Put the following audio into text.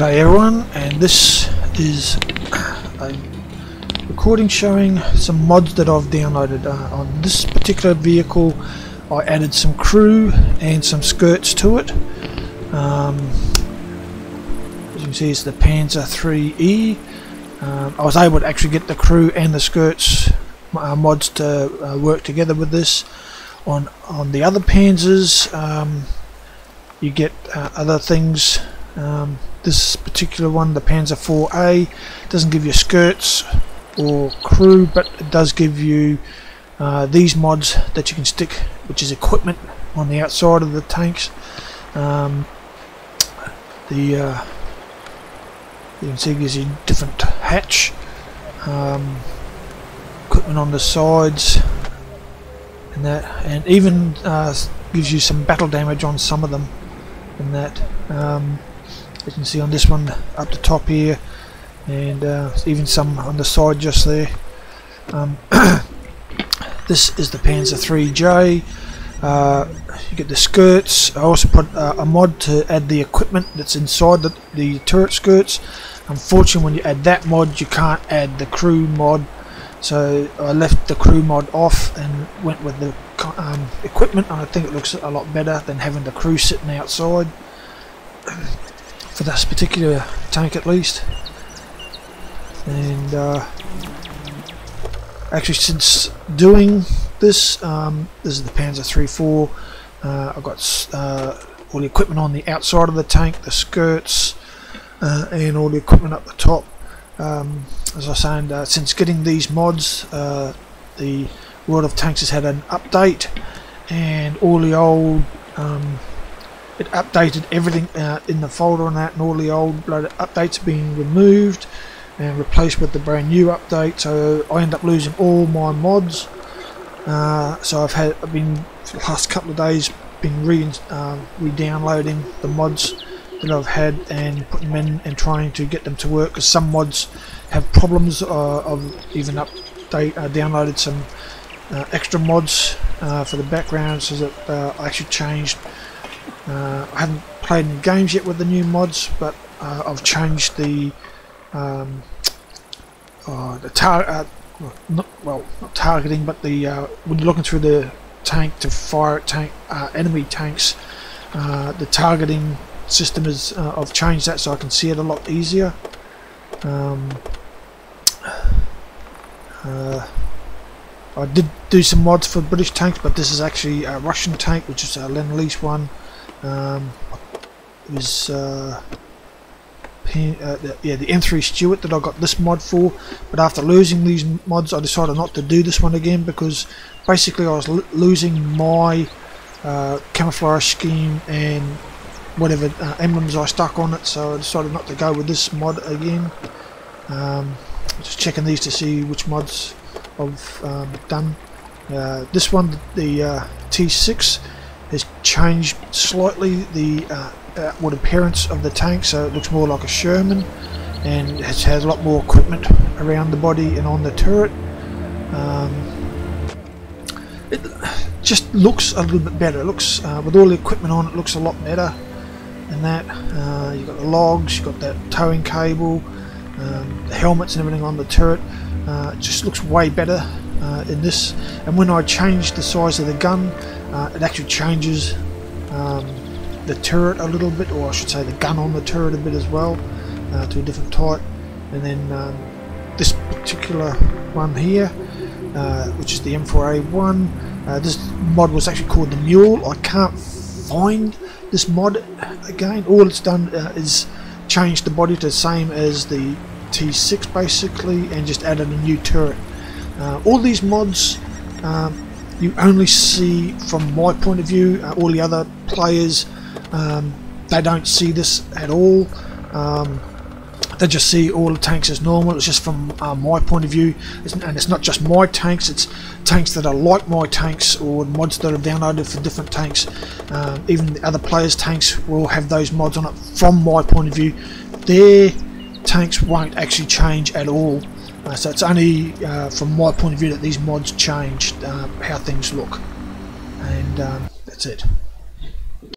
G'day everyone, and this is a recording showing some mods that I've downloaded. Uh, on this particular vehicle I added some crew and some skirts to it. Um, as you can see it's the Panzer 3E. Um, I was able to actually get the crew and the skirts uh, mods to uh, work together with this. On, on the other Panzers um, you get uh, other things um, this particular one, the Panzer 4A, doesn't give you skirts or crew, but it does give you uh, these mods that you can stick, which is equipment on the outside of the tanks. Um, the uh, you can see it gives you different hatch, um, equipment on the sides, and that, and even uh, gives you some battle damage on some of them, and that. Um, you can see on this one up the top here and uh, even some on the side just there. Um, this is the Panzer 3J uh, you get the skirts. I also put uh, a mod to add the equipment that's inside the, the turret skirts. Unfortunately when you add that mod you can't add the crew mod. So I left the crew mod off and went with the um, equipment and I think it looks a lot better than having the crew sitting outside for this particular tank at least. And uh, actually since doing this um, this is the Panzer 3-4 uh, I've got uh, all the equipment on the outside of the tank the skirts uh, and all the equipment up the top. Um, as I was saying uh, since getting these mods uh, the World of Tanks has had an update and all the old um, it updated everything uh, in the folder on that and all the old updates being removed and replaced with the brand new update so I end up losing all my mods. Uh, so I've had I've been for the last couple of days been re uh, re-downloading the mods that I've had and putting them in and trying to get them to work because some mods have problems uh, of even update uh, downloaded some uh, extra mods uh, for the background so that I actually changed uh, I haven't played any games yet with the new mods, but uh, I've changed the um, uh, the tar uh, not, well not targeting, but the uh, when you're looking through the tank to fire at tank uh, enemy tanks, the targeting system is I've changed that so I can see it a lot easier. Um, I did do some mods for British tanks, but this is actually a Russian tank, which is a Lend-Lease one. Um, it was uh, uh, the, yeah the M3 Stuart that I got this mod for but after losing these mods I decided not to do this one again because basically I was losing my uh, camouflage scheme and whatever uh, emblems I stuck on it so I decided not to go with this mod again. Um, just checking these to see which mods I've um, done. Uh, this one the uh, T6 has changed slightly the uh, outward appearance of the tank so it looks more like a Sherman and it has a lot more equipment around the body and on the turret. Um, it just looks a little bit better. It looks uh, with all the equipment on it looks a lot better than that. Uh, you've got the logs you've got that towing cable um, the helmets and everything on the turret uh, it just looks way better uh, in this and when I change the size of the gun uh, it actually changes um, the turret a little bit, or I should say the gun on the turret a bit as well, uh, to a different type. And then um, this particular one here, uh, which is the M4A1, uh, this mod was actually called the Mule. I can't find this mod again. All it's done uh, is change the body to the same as the T6 basically, and just added a new turret. Uh, all these mods um, you only see from my point of view uh, all the other players um, they don't see this at all. Um, they just see all the tanks as normal. It's just from uh, my point of view. It's, and it's not just my tanks it's tanks that are like my tanks or mods that are downloaded for different tanks. Um, even the other players tanks will have those mods on it. From my point of view their tanks won't actually change at all uh, so it's only uh, from my point of view that these mods change uh, how things look. And um, that's it.